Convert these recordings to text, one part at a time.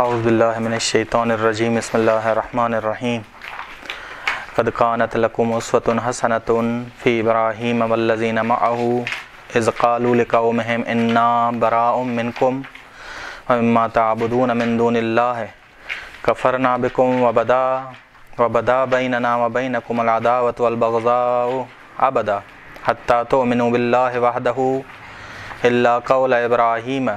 اعوذ باللہ من الشیطان الرجیم بسم اللہ الرحمن الرحیم قد کانت لکم اسوۃ حسنۃ فی ابراہیم والذین معه اذ قالوا لقومهم انا براء منکم ومما تعبدون من دون اللہ کفرنا بکم وبدا وبدا بیننا وبینکم العداوۃ والبغضاء ابدا حتی تؤمنوا باللہ وحدہ الا قول ابراہیم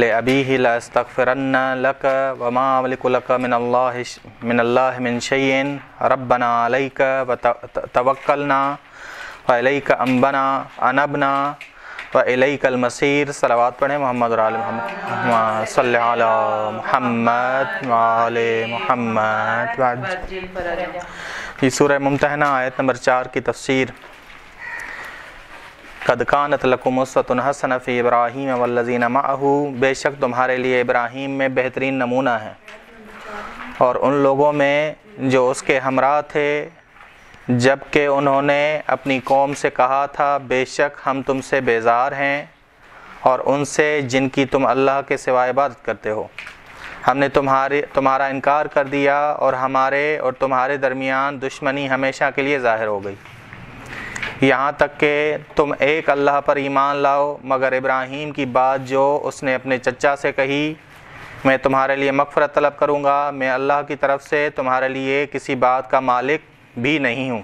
لأبيه لأستغفرن لك وما أملك لك من الله من الله من شيء ربنا عليك وتوكلنا وإليك أنبنا أنبنا وإليك المصير صلوات پڑھیں محمد و آل محمد. صلی علی محمد و آل محمد. یہ سورہ ممتحنہ آیت نمبر چار کی تفسیر. قد کانت لکم اسوۃ حسنہ فی ابراہیم والذین معه. بے شک تمہارے لیے ابراہیم میں بہترین نمونہ ہے۔ اور ان لوگوں میں جو اس کے ہمراہ تھے جبکہ انہوں نے اپنی قوم سے کہا تھا، بے شک ہم تم سے بیزار ہیں اور ان سے جن کی تم اللہ کے سوائے عبادت کرتے ہو۔ ہم نے تمہارے تمہارا انکار کر دیا اور ہمارے اور تمہارے درمیان دشمنی ہمیشہ کے لیے ظاہر ہو گئی۔ یہاں تک کہ تم ایک اللہ پر ایمان لاؤ، مگر ابراہیم کی بات جو اس نے اپنے چچا سے کہی، میں تمہارے لیے مغفرت طلب کروں گا۔ میں اللہ کی طرف سے تمہارے لیے کسی بات کا مالک بھی نہیں ہوں۔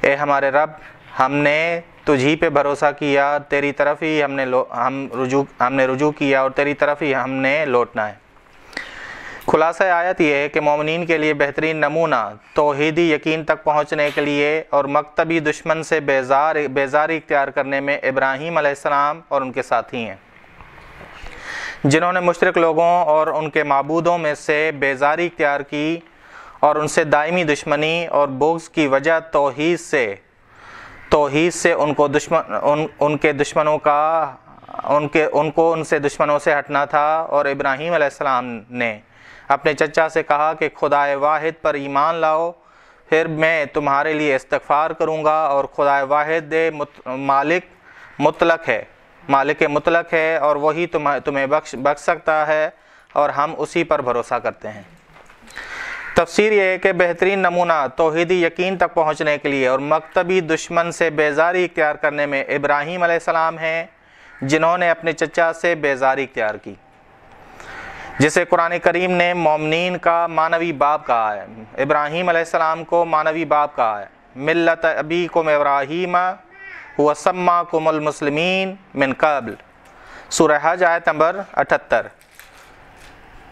اے ہمارے رب، ہم نے تجھی پہ بھروسہ کیا، تیری طرف ہی ہم نے ہم رجوع ہم نے رجوع کیا اور تیری طرف ہی ہم نے لوٹنا ہے۔ خلاصہ آیت یہ ہے کہ مومنین کے لیے بہترین نمونہ توحیدی یقین تک پہنچنے کے لیے اور مکتبی دشمن سے بیزار بیزاری اختیار کرنے میں ابراہیم علیہ السلام اور ان کے ساتھی ہیں۔ جنہوں نے مشرق لوگوں اور ان کے معبودوں میں سے بیزاری اختیار کی اور ان سے دائمی دشمنی اور بغض کی وجہ توحید سے توحید سے ان کو دشمن ان ان کے دشمنوں کا ان کے ان کو ان سے دشمنوں سے ہٹنا تھا اور ابراہیم علیہ السلام نے اپنے چچا سے کہا کہ خدا واحد پر ایمان لاؤ، پھر میں تمہارے لیے استغفار کروں گا اور خدا واحد دے مالک مطلق ہے۔ مالک مطلق ہے اور وہی تمہیں بخش بخش سکتا ہے اور ہم اسی پر بھروسہ کرتے ہیں۔ تفسیر یہ ہے کہ بہترین نمونہ توحیدی یقین تک پہنچنے کے لیے اور مکتبی دشمن سے بیزاری اختیار کرنے میں ابراہیم علیہ السلام ہیں، جنہوں نے اپنے چچا سے بیزاری اختیار کی۔ جسے قرآن کریم نے مومنین کا معنوی باپ کہا ہے۔ ابراہیم علیہ السلام کو معنوی باپ کہا ہے۔ ملت ابی کم ابراہیم وسما کم المسلمین من قبل۔ سورہ حج آیت نمبر اٹھتر۔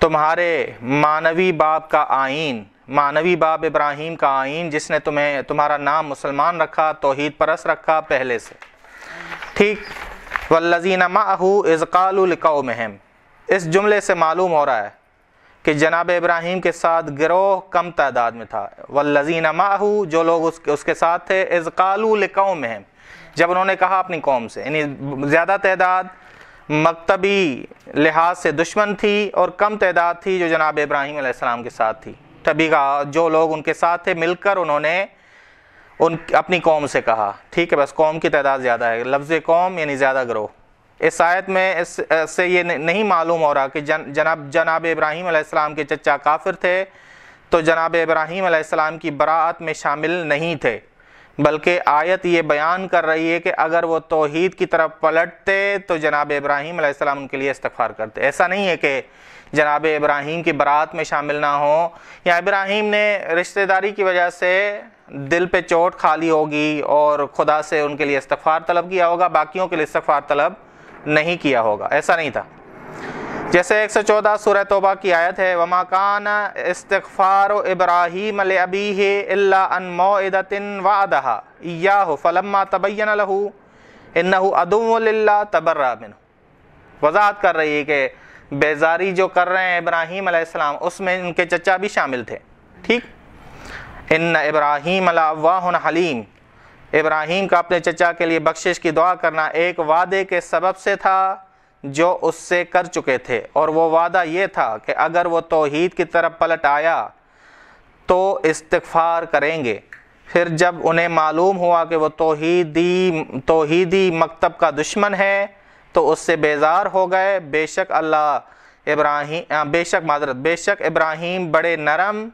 تمہارے معنوی باپ کا آئین معنوی باپ ابراہیم کا آئین، جس نے تمہیں تمہارا نام مسلمان رکھا، توحید پرس رکھا پہلے سے۔ ٹھیک۔ والذین معہو از قالوا لقومہم اس جملے سے معلوم ہو رہا ہے کہ جناب ابراہیم کے ساتھ گروہ کم تعداد میں تھا۔ والذین معہو جو لوگ اس اس کے ساتھ تھے از قالوا لقومہم جب انہوں نے کہا اپنی قوم سے یعنی زیادہ تعداد، مکتبی لحاظ سے دشمن تھی اور کم تعداد تھی جو جناب ابراہیم علیہ السلام کے ساتھ تھی۔ تبھی کا جو لوگ ان کے ساتھ تھے، مل کر انہوں نے ان اپنی قوم سے کہا۔ ٹھیک ہے، بس قوم کی تعداد زیادہ ہے۔ لفظ قوم یعنی زیادہ گروہ۔ اس آیت میں اس سے یہ نہیں معلوم ہو رہا کہ جناب جناب ابراہیم علیہ السلام کے چچا کافر تھے تو جناب ابراہیم علیہ السلام کی براعت میں شامل نہیں تھے۔ بلکہ آیت یہ بیان کر رہی ہے کہ اگر وہ توحید کی طرف پلٹتے تو جناب ابراہیم علیہ السلام ان کے لیے استغفار کرتے۔ ایسا نہیں ہے کہ جناب ابراہیم کی برات میں شامل نہ ہوں۔ یا ابراہیم نے رشتہ داری کی وجہ سے دل پہ چوٹ کھالی ہوگی اور خدا سے ان کے لیے استغفار طلب کیا ہوگا، باقیوں کے لیے استغفار طلب نہیں کیا ہوگا۔ ایسا نہیں تھا۔ جیسے ایک سو چودہ سورہ توبہ کی آیت ہے، وما کان استغفار ابراہیم لابیہ الا ان موعدۃ وعدها ایاہ فلما تبین له انه عدو للہ تبرأ منه۔ وضاحت کر رہی ہے کہ بیزاری جو کر رہے ہیں ابراہیم علیہ السلام، اس میں ان کے چچا بھی شامل تھے۔ ٹھیک۔ ان ابراہیم لواہ حلیم ابراہیم کا اپنے چچا کے لیے بخشش کی دعا کرنا ایک وعدے کے سبب سے تھا جو اس سے کر چکے تھے۔ اور وہ وعدہ یہ تھا کہ اگر وہ توحید کی طرف پلٹ آیا تو استغفار کریں گے۔ پھر جب انہیں معلوم ہوا کہ وہ توحیدی توحیدی مکتب کا دشمن ہے تو اس سے بیزار ہو گئے۔ بے شک اللہ ابراہیم، بے شک معذرت، بے شک ابراہیم بڑے نرم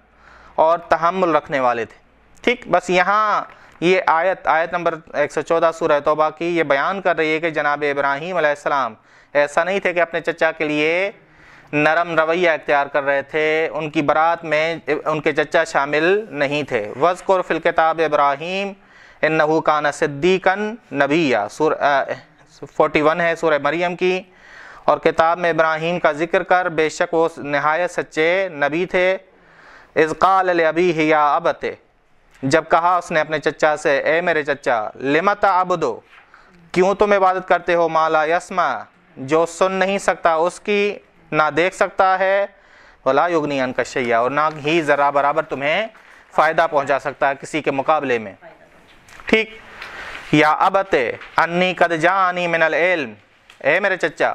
اور تحمل رکھنے والے تھے۔ ٹھیک، بس یہاں یہ آیت آیت نمبر ایک سو چودہ سورہ توبہ کی یہ بیان کر رہی ہے کہ جناب ابراہیم علیہ السلام ایسا نہیں تھے کہ اپنے چچا کے لیے نرم رویہ اختیار کر رہے تھے، ان کی برات میں ان کے چچا شامل نہیں تھے۔ وزقر فی الکتاب ابراہیم انہو کان صدیقن نبیہ سور فورٹی ون ہے سورہ مریم کی۔ اور کتاب میں ابراہیم کا ذکر کر بے شک وہ نہایت سچے نبی تھے۔ از قال لابیہ یا ابت جب کہا اس نے اپنے چچا سے، اے میرے چچا لمت عبدو، کیوں تم عبادت کرتے ہو مالا یسما جو سن نہیں سکتا اس کی نہ دیکھ سکتا ہے، ولا یغنی ان کا شیعہ اور نہ ہی ذرا برابر تمہیں فائدہ پہنچا سکتا ہے کسی کے مقابلے میں. ٹھیک. یا ابت، انی قد جانی من العلم، اے میرے چچا،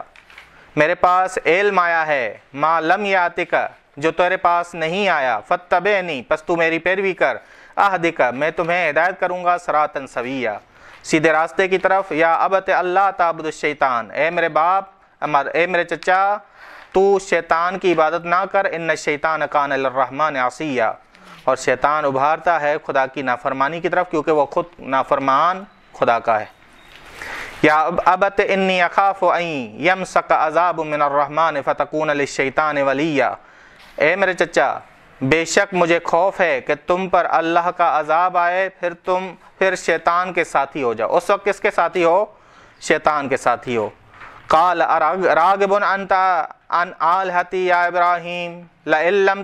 میرے پاس علم آیا ہے، ما لم یاتک، جو تیرے پاس نہیں آیا فتبعنی پس تو میری پیروی کر اہدک میں تمہیں ہدایت کروں گا سراتن سویہ۔ سیدھے راستے کی طرف، یا ابت اللہ تعبد الشیطان۔ اے میرے باپ اے میرے چچا، تو شیطان کی عبادت نہ کر، ان شیطان کان الرحمن عصیہ۔ اور شیطان ابھارتا ہے خدا کی نافرمانی کی طرف، کیونکہ وہ خود نافرمان خدا کا ہے۔ یا ابت انی اخاف این یمسک عذاب من الرحمن فتکون للشیطان ولیہ۔ اے میرے چچا بے شک مجھے خوف ہے کہ تم پر اللہ کا عذاب آئے، پھر تم، پھر شیطان کے ساتھی ہو جاؤ۔ اس وقت کس کے ساتھی ہو؟ شیطان کے ساتھی ہو۔ قال راغب انت ان آلہتی یا ابراہیم لَإِلَّمْ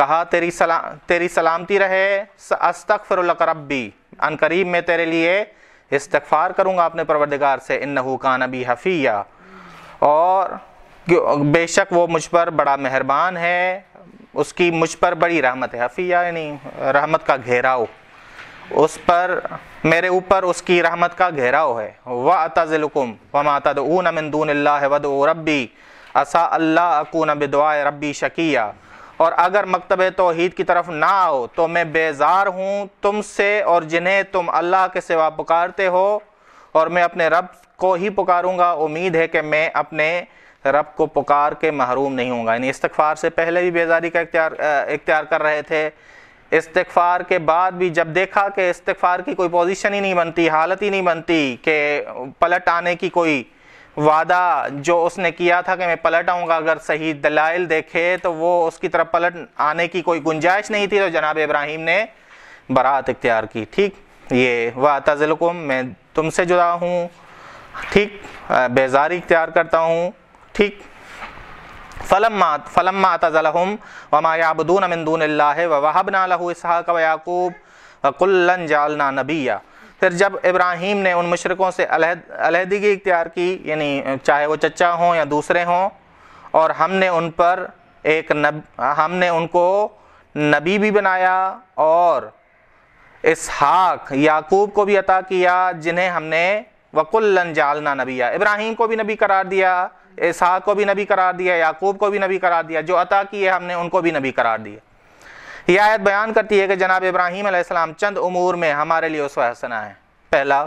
کہا، تیری سلام تیری سلامتی رہے استغفر لک ربی، ان قریب میں تیرے لیے استغفار کروں گا اپنے پروردگار سے، انہو کان بی حفیہ۔ اور بے شک وہ مجھ پر بڑا مہربان ہے، اس کی مجھ پر بڑی رحمت ہے۔ حفیہ یعنی رحمت کا گھیراؤ۔ اس پر، میرے اوپر اس کی رحمت کا گھیراؤ ہے۔ وَأَتَزِلُكُمْ وَمَا تَدْعُونَ مِن دُونِ اللَّهِ وَدْعُوا رَبِّي۔ عَسَىٰ اللَّهَ أَكُونَ بِدُعَاءِ رَبِّي شَقِيًّا اور اگر مکتب توحید کی طرف نہ آؤ تو میں بیزار ہوں تم سے اور جنہیں تم اللہ کے سوا پکارتے ہو اور میں اپنے رب کو ہی پکاروں گا۔ امید ہے کہ میں اپنے رب کو پکار کے محروم نہیں ہوں گا۔ یعنی استغفار سے پہلے بھی بیزاری کا اختیار اختیار کر رہے تھے۔ استغفار کے بعد بھی جب دیکھا کہ استغفار کی کوئی پوزیشن ہی نہیں بنتی، حالت ہی نہیں بنتی کہ پلٹ آنے کی کوئی وعدہ جو اس نے کیا تھا کہ میں پلٹ آؤں گا، اگر صحیح دلائل دیکھے تو وہ اس کی طرف پلٹ آنے کی کوئی گنجائش نہیں تھی تو جناب ابراہیم نے برات اختیار کی۔ ٹھیک؟ یہ وہ میں تم سے جدا ہوں۔ ٹھیک؟ بیزاری اختیار کرتا ہوں۔ ٹھیک؟ فلما فلما اعتزلهم وما يعبدون من دون الله ووهبنا له اسحاق ويعقوب وكلا جعلنا نبيا۔ پھر جب ابراہیم نے ان مشرقوں سے علیحدگی اختیار کی یعنی چاہے وہ چچا ہوں یا دوسرے ہوں، اور ہم نے ان پر ایک نب، ہم نے ان کو نبی بھی بنایا اور اسحاق، یعقوب کو بھی عطا کیا، جنہیں ہم نے وکلن جالنا نبیہ ابراہیم کو بھی نبی قرار دیا، اسحاق کو بھی نبی قرار دیا، یعقوب کو بھی نبی قرار دیا، جو عطا کیے ہم نے ان کو بھی نبی قرار دیا۔ یہ آیت بیان کرتی ہے کہ جناب ابراہیم علیہ السلام چند امور میں ہمارے لیے اسوہ حسنہ ہے پہلا،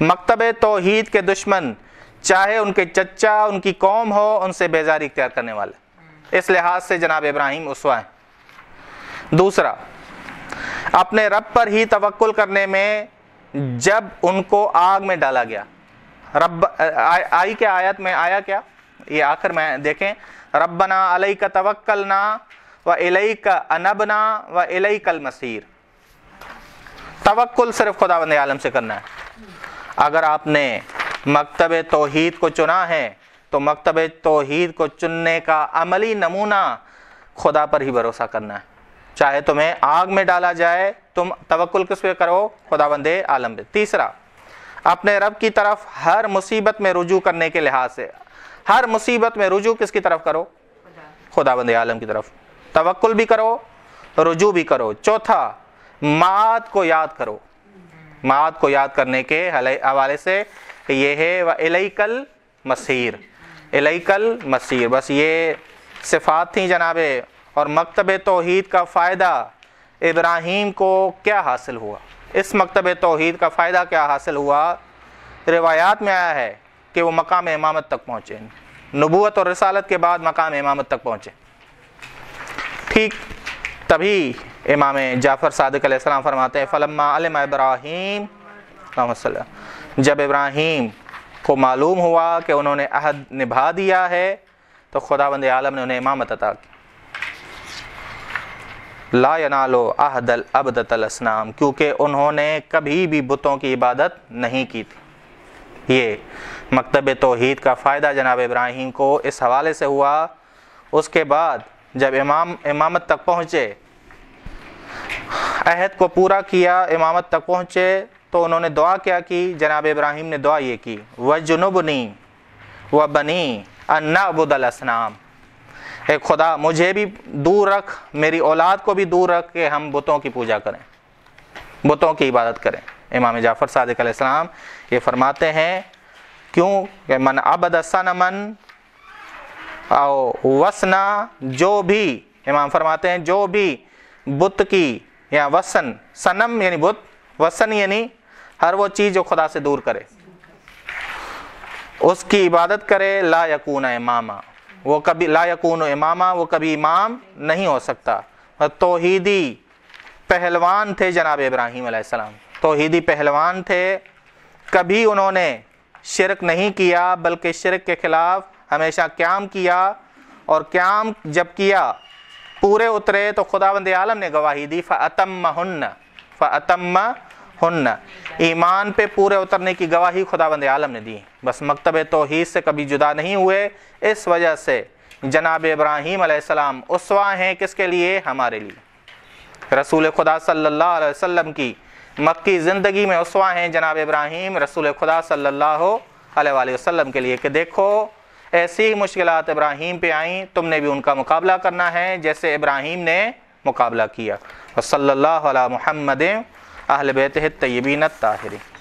مکتب توحید کے دشمن، چاہے ان کے چچا، ان کی قوم ہو، ان سے بیزاری اختیار کرنے والے۔ اس لحاظ سے جناب ابراہیم اسوہ ہیں۔ دوسرا، اپنے رب پر ہی توکل کرنے میں جب ان کو آگ میں ڈالا گیا۔ رب، آئی کیا آیت میں آیا کیا؟ یہ آخر میں دیکھیں۔ ربنا علیہ کا توکلنا و علیہ کا انبنا و علیہ کل مسیر توکل صرف خدا بند عالم سے کرنا ہے۔ اگر آپ نے مکتب توحید کو چنا ہے، تو مکتب توحید کو چننے کا عملی نمونہ خدا پر ہی بھروسہ کرنا ہے۔ چاہے تمہیں آگ میں ڈالا جائے، تم توکل کس پہ کرو؟ خدا بند عالم پہ۔ تیسرا، اپنے رب کی طرف ہر مصیبت میں رجوع کرنے کے لحاظ سے۔ ہر مصیبت میں رجوع کس کی طرف کرو؟ خدا بند عالم کی طرف۔ توکل بھی کرو، رجوع بھی کرو۔ چوتھا مات کو یاد کرو۔ مات کو یاد کرنے کے حوالے سے یہ ہے مسیر الیکل مسیر بس یہ صفات تھیں جناب، اور مکتب توحید کا فائدہ ابراہیم کو کیا حاصل ہوا؟ اس مکتب توحید کا فائدہ کیا حاصل ہوا؟ روایات میں آیا ہے کہ وہ مقام امامت تک پہنچے۔ نبوت اور رسالت کے بعد مقام امامت تک پہنچے۔ ٹھیک تبھی امام جعفر صادق علیہ السلام فرماتے ہیں، فلما علم ابراہیم جب ابراہیم کو معلوم ہوا کہ انہوں نے عہد نبھا دیا ہے، تو خدا بند عالم نے انہیں امامت عطا کی۔ لا ینالو عہد العبدت الاسنام کیونکہ انہوں نے کبھی بھی بتوں کی عبادت نہیں کی تھی۔ یہ مکتب توحید کا فائدہ جناب ابراہیم کو اس حوالے سے ہوا۔ اس کے بعد جب امام امامت تک پہنچے، عہد کو پورا کیا، امامت تک پہنچے تو انہوں نے دعا کیا کی، جناب ابراہیم نے دعا یہ کی و جنوبنی و بنی انعبد الاسنام اے خدا، مجھے بھی دور رکھ، میری اولاد کو بھی دور رکھ کہ ہم بتوں کی پوجا کریں، بتوں کی عبادت کریں۔ امام جعفر صادق علیہ السلام یہ فرماتے ہیں، کیوں کہ من عبد سنمن او وسنا جو بھی، امام فرماتے ہیں جو بھی بت کی، یا وسن، سنم یعنی بت، وسن یعنی ہر وہ چیز جو خدا سے دور کرے۔ اس کی عبادت کرے، لا یکون اماما۔ وہ کبھی، لا یکون اماما، وہ کبھی امام نہیں ہو سکتا۔ توحیدی پہلوان تھے جناب ابراہیم علیہ السلام۔ توحیدی پہلوان تھے۔ کبھی انہوں نے شرک نہیں کیا، بلکہ شرک کے خلاف ہمیشہ قیام کیا اور قیام جب کیا، پورے اترے تو خدا بند عالم نے گواہی دی فَأَتَمَّ ہن فَأَتَمَّ ہن ایمان پہ پورے اترنے کی گواہی خدا بند عالم نے دی۔ بس مکتب توحید سے کبھی جدا نہیں ہوئے، اس وجہ سے جناب ابراہیم علیہ السلام اسوا ہیں، کس کے لیے؟ ہمارے لیے۔ رسول خدا صلی اللہ علیہ وسلم کی مکی زندگی میں اسوا ہیں جناب ابراہیم، رسول خدا صلی اللہ علیہ وآلہ وسلم کے لیے کہ دیکھو ایسی مشکلات ابراہیم پہ آئیں، تم نے بھی ان کا مقابلہ کرنا ہے جیسے ابراہیم نے مقابلہ کیا۔ صلی اللہ علیہ محمد اہل بیت طیبین الطاہرین۔